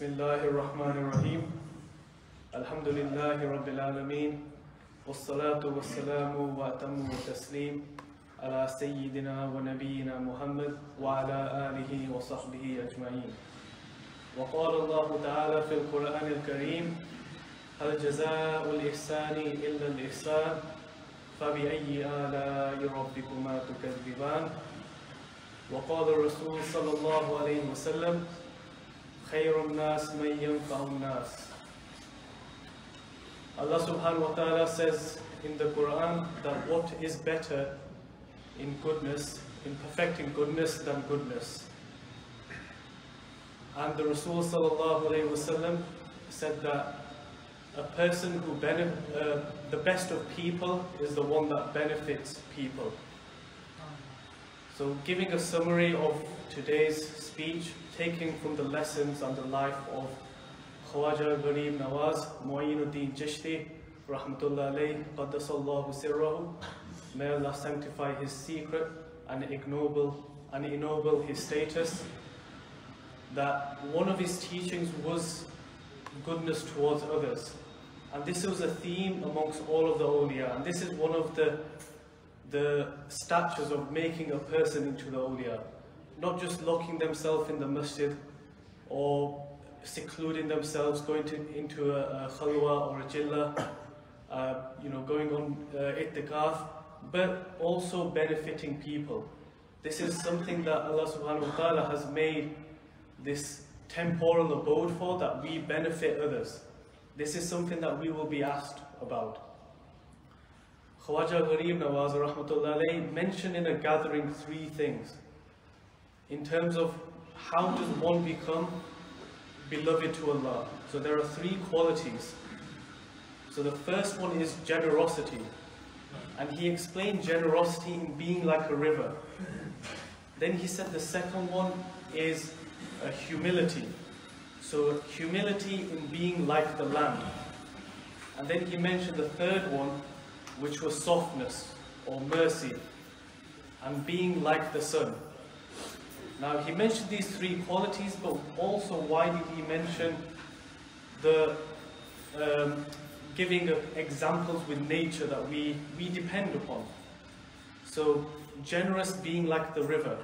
بسم الله الرحمن الرحيم الحمد لله رب العالمين والصلاة والسلام وأتم التسليم على سيدنا ونبينا محمد وعلى آله وصحبه أجمعين وقال الله تعالى في القرآن الكريم هل جزاء الإحسان إلا الإحسان فبأي آلاء ربكما تكذبان وقال الرسول صلى الله عليه وسلم خير الناس من ينفع الناس Allah subhanahu wa ta'ala says in the Quran that what is better in goodness, in perfecting goodness than goodness. And the Rasul sallallahu alayhi wasallam said that a person who benefit, uh, the best of people is the one that benefits people. So giving a summary of today's speech, taking from the lessons and the life of Khwaja Gharib Nawaz, Mu'inuddin Chishti, Rahmatullah alayhi, Qaddasallahu sirrahu. May Allah sanctify his secret and ignoble and ennoble his status. That one of his teachings was goodness towards others. And this was a theme amongst all of the awliya. And this is one of the the statures of making a person into the awliya. Not just locking themselves in the masjid or secluding themselves, going to, into a, a khalwa or a jilla, uh, you know, going on uh, ittikaf, but also benefiting people. This is something that Allah subhanahu wa ta'ala has made this temporal abode for, that we benefit others. This is something that we will be asked about. Khwaja Gharib Nawaz rahmatullah mentioned in a gathering three things in terms of how does one become beloved to Allah. So there are three qualities. So the first one is generosity. And he explained generosity in being like a river. Then he said the second one is uh, humility. So humility in being like the land. And then he mentioned the third one, which was softness or mercy and being like the sun. Now he mentioned these three qualities, but also why did he mention the um, giving of examples with nature that we, we depend upon? So generous being like the river.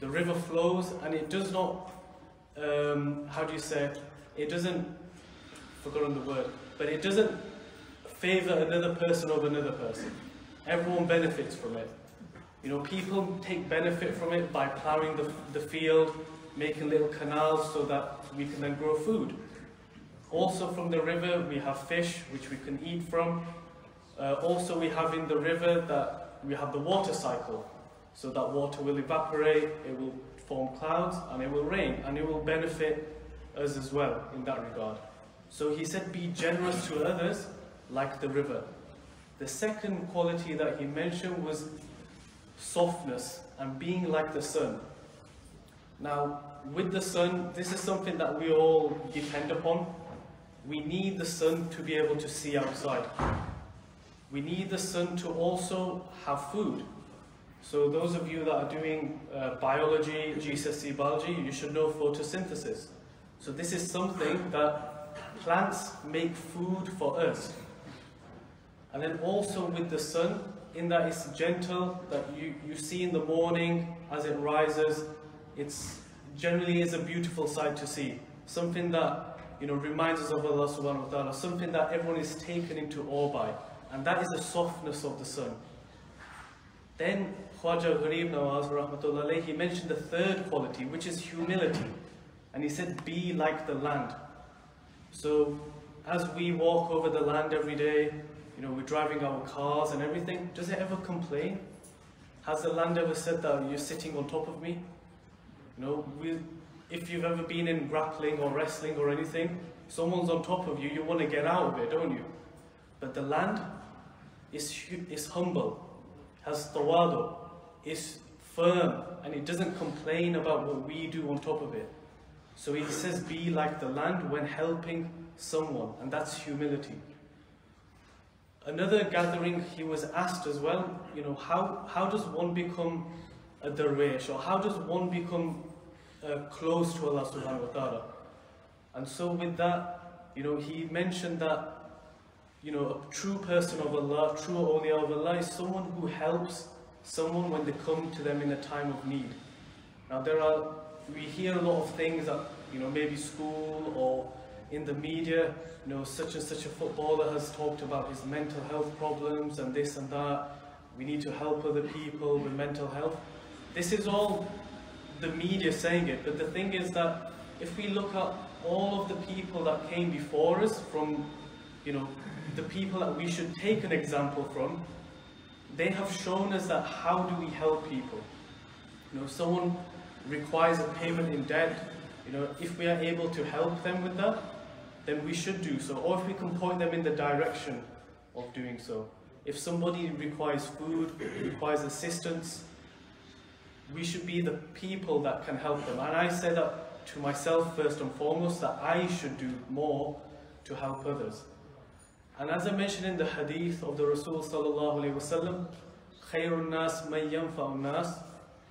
The river flows and it does not, um, how do you say, it doesn't, forgotten the word, but it doesn't favor another person over another person. Everyone benefits from it. You know, people take benefit from it by plowing the, the field, making little canals so that we can then grow food. Also from the river, we have fish, which we can eat from. Uh, also we have in the river that we have the water cycle. So that water will evaporate, it will form clouds, and it will rain, and it will benefit us as well in that regard. So he said, be generous to others like the river. The second quality that he mentioned was softness and being like the sun. Now, with the sun, this is something that we all depend upon. We need the sun to be able to see outside. We need the sun to also have food. So those of you that are doing uh, biology, GCSE biology, you should know photosynthesis. So this is something that plants make food for us. And then also with the sun, in that it's gentle, that you, you see in the morning as it rises, it's generally is a beautiful sight to see. Something that you know reminds us of Allah subhanahu wa ta'ala, something that everyone is taken into awe by. And that is the softness of the sun. Then Khwaja Gharib Nawaz rahmatullah he mentioned the third quality, which is humility. And he said, be like the land. So as we walk over the land every day, you know, we're driving our cars and everything, does it ever complain? Has the land ever said that you're sitting on top of me? You know, we, if you've ever been in grappling or wrestling or anything, someone's on top of you, you want to get out of it, don't you? But the land is, is humble, has tawadu, is firm, and it doesn't complain about what we do on top of it. So he says, be like the land when helping someone, and that's humility. Another gathering, he was asked as well, you know, how, how does one become a darwish, or how does one become uh, close to Allah subhanahu wa ta'ala? And so with that, you know, he mentioned that, you know, a true person of Allah, true awliya of Allah is someone who helps someone when they come to them in a time of need. Now there are, we hear a lot of things that, you know, maybe school or in the media, you know, such and such a footballer has talked about his mental health problems and this and that. We need to help other people with mental health. This is all the media saying it, but the thing is that if we look at all of the people that came before us from, you know, the people that we should take an example from, they have shown us that how do we help people. You know, someone requires a payment in debt, you know, if we are able to help them with that, then we should do so. Or if we can point them in the direction of doing so. If somebody requires food, requires assistance, we should be the people that can help them. And I say that to myself first and foremost, that I should do more to help others. And as I mentioned in the hadith of the Rasul sallallahu man nas.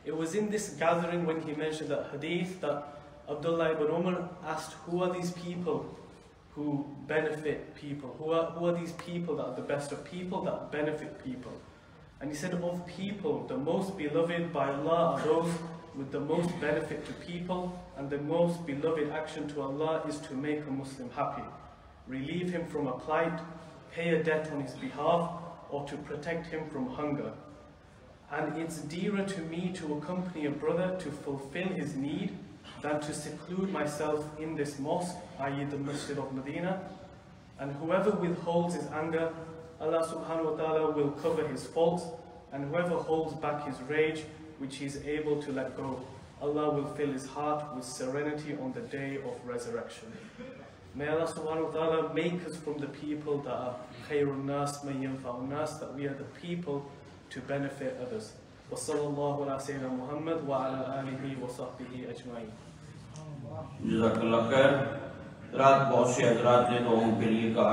It was in this gathering when he mentioned that hadith that Abdullah ibn Umar asked, who are these people who benefit people? Who are, who are these people that are the best of people that benefit people? And he said, of people, the most beloved by Allah are those with the most benefit to people, and the most beloved action to Allah is to make a Muslim happy, relieve him from a plight, pay a debt on his behalf, or to protect him from hunger. And it's dearer to me to accompany a brother to fulfill his need than to seclude myself in this mosque, i.e. the Masjid of Medina. And whoever withholds his anger Allah subhanahu wa ta'ala will cover his faults, and whoever holds back his rage, which he is able to let go, Allah will fill his heart with serenity on the day of resurrection. May Allah subhanahu wa ta'ala make us from the people that are khairun nas, nas, that we are the people to benefit others. وصلى الله على سيدنا محمد وعلى آلہ وصحبه اجمعین جزاك الله خير رات بہت سے حضرات نے لوگوں کے لیے کہا۔